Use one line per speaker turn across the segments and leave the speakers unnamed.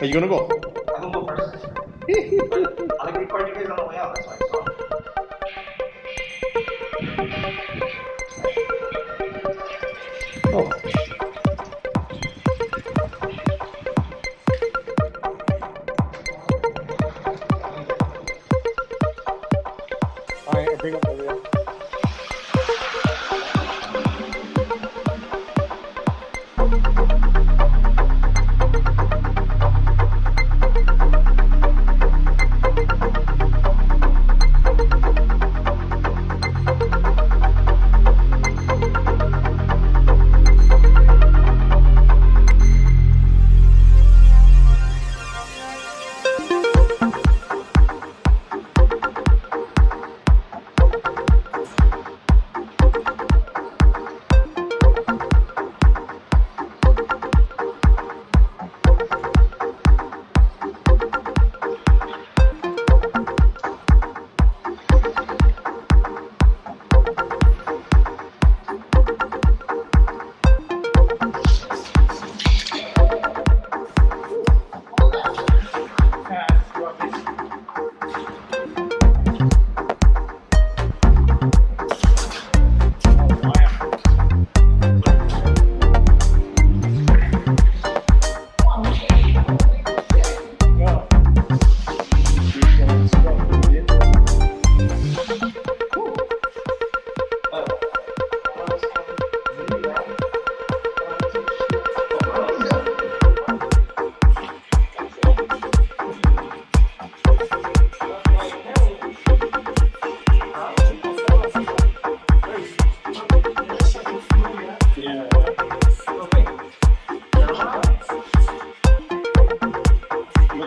Are you gonna go?
I'm gonna go first. I like record you guys on the way out. That's why.
Oh.
Alright, I bring up the wheel. Yeah.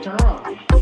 After all.